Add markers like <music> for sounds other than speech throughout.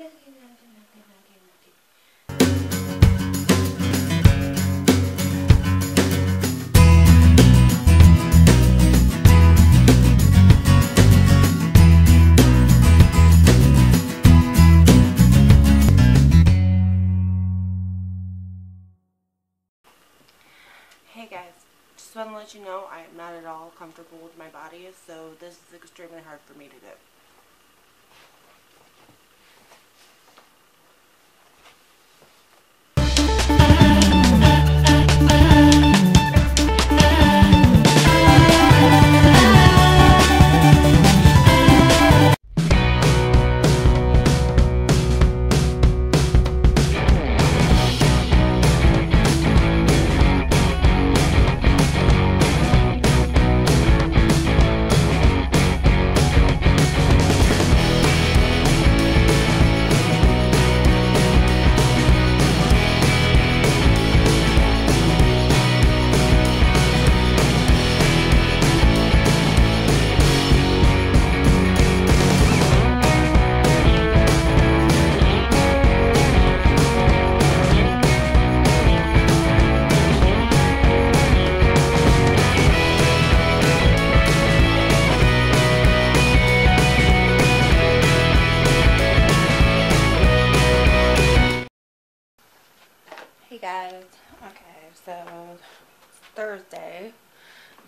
Hey guys, just want to let you know I am not at all comfortable with my body, so this is extremely hard for me to do.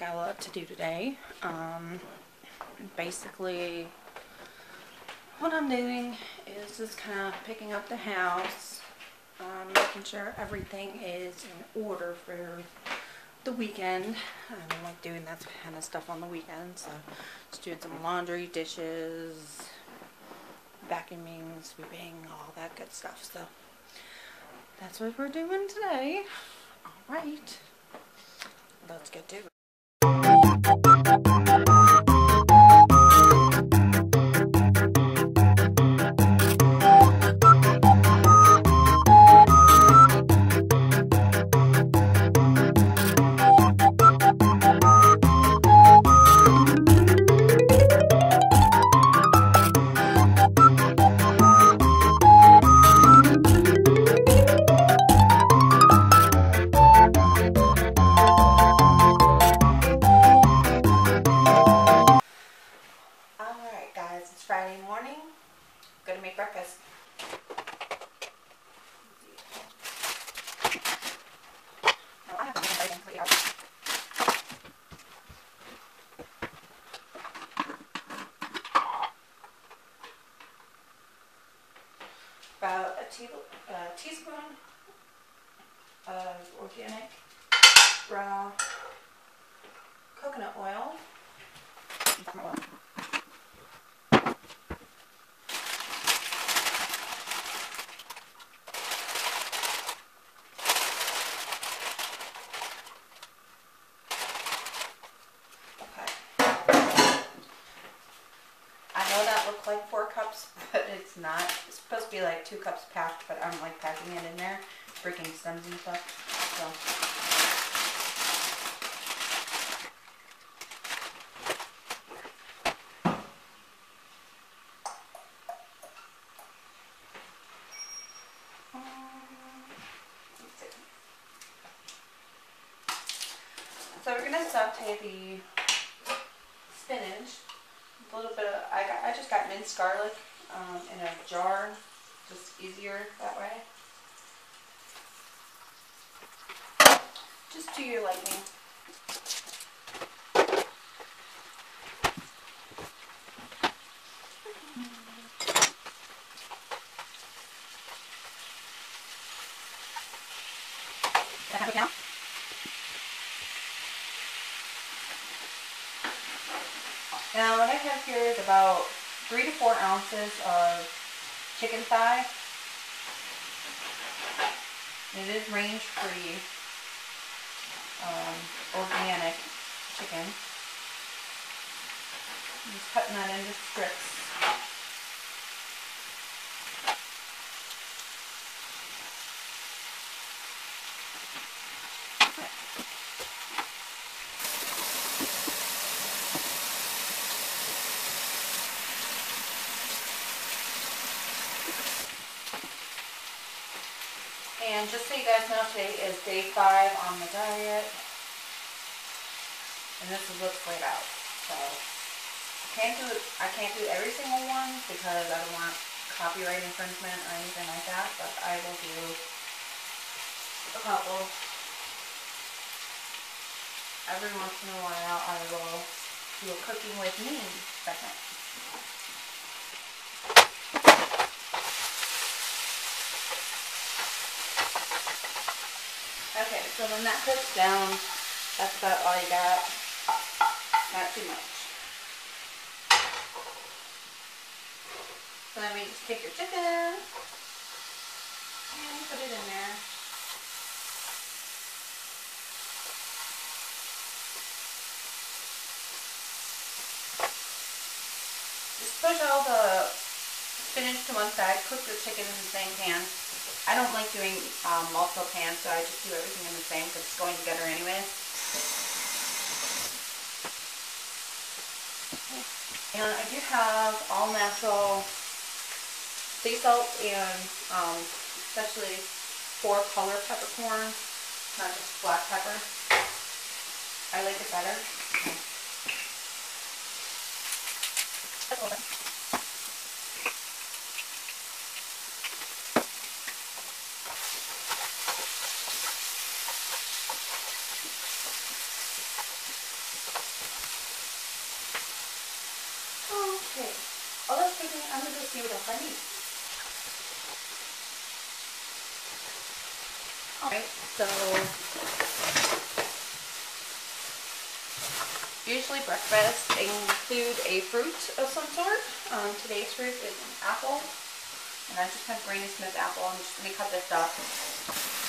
Got a lot to do today. Um, basically, what I'm doing is just kind of picking up the house, um, making sure everything is in order for the weekend. I like doing that kind of stuff on the weekend, so just doing some laundry, dishes, vacuuming, sweeping, all that good stuff. So that's what we're doing today. All right. Let's get to it. Tea, uh, teaspoon of organic raw coconut oil. Oil. Okay. I know that looked like four cups, but it's not. It's supposed to be like two cups packed, but I'm like packing it in there, breaking stems and stuff. So. So we're gonna saute the spinach. A little bit of I got I just got minced garlic um, in a jar, just easier that way. Just to your liking. That now? Now what I have here is about three to four ounces of chicken thigh. It is range free, um, organic chicken. I'm just cutting that into strips. And just so you guys know, today is day five on the diet. And this is what's laid out. So I can't do I can't do every single one because I don't want copyright infringement or anything like that, but I will do a couple. Every once in a while I will do a cooking with me segment. Okay, so when that cooks down, that's about all you got. Not too much. So let me just take your chicken and put it in there. Just push all the spinach to one side, cook the chicken in the same pan. I don't like doing um, multiple pans, so I just do everything in the same because it's going together anyway. And I do have all natural sea salt and um, especially four color peppercorn, not just black pepper. I like it better. Okay. All that's cooking, I'm need. Alright, so usually breakfast include a fruit of some sort. Um, today's fruit is an apple. And I just have Granny Smith apple. I'm just gonna cut this up.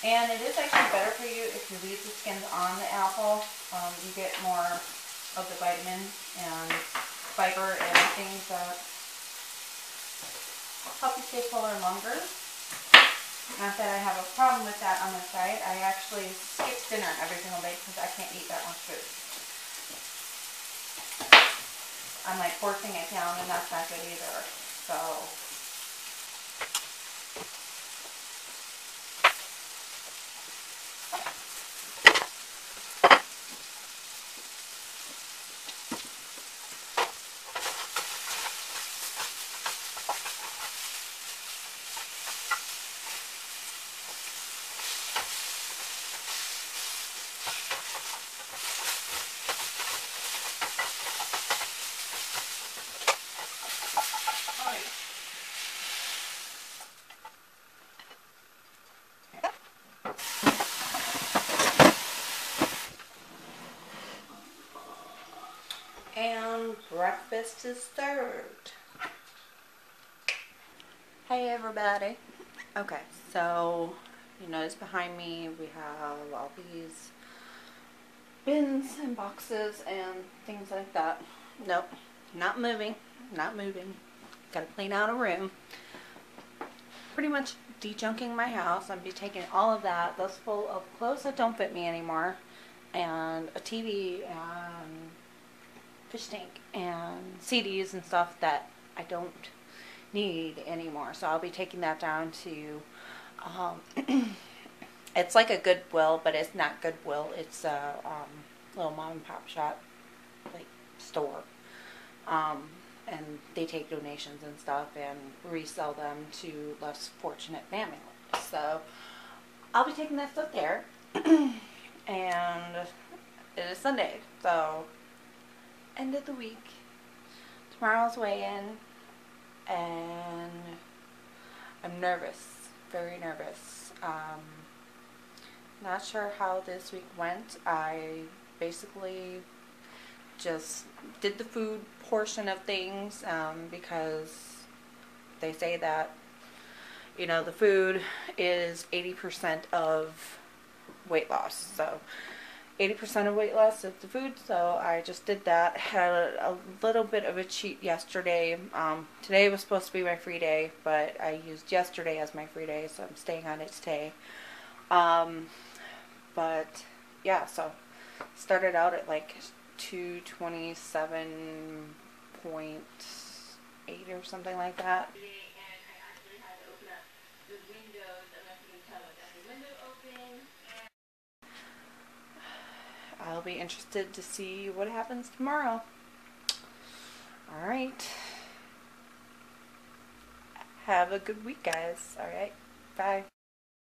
And it is actually better for you if you leave the skins on the apple. Um, you get more of the vitamin and fiber and things that help you stay fuller longer. Not that I have a problem with that on the side. I actually skip dinner every single day because I can't eat that much food. I'm like forcing it down and that's not good either. So Alright. And breakfast is served. Hey everybody. Okay, so you notice behind me we have all these bins and boxes and things like that. Nope, not moving, not moving. Gotta clean out a room. Pretty much de-junking my house. I'm be taking all of that. That's full of clothes that don't fit me anymore, and a TV and fish tank and CDs and stuff that I don't need anymore. So I'll be taking that down to. Um, <clears throat> it's like a Goodwill, but it's not Goodwill. It's a um, little mom and pop shop, like store. Um, and they take donations and stuff and resell them to less fortunate families. So I'll be taking that stuff there. <clears throat> and it is Sunday, so end of the week. Tomorrow's weigh in and I'm nervous, very nervous. Um, not sure how this week went. I basically just did the food portion of things um, because they say that you know the food is 80% of weight loss. So 80% of weight loss is the food so i just did that. Had a, a little bit of a cheat yesterday. Um, today was supposed to be my free day but i used yesterday as my free day so i'm staying on it today. Um, but yeah, so started out at like 227.8 or something like that. today, and I actually had to open up the windows. I don't know if you can tell, but there's a window open. And I'll be interested to see what happens tomorrow. All right. Have a good week, guys. All right. Bye.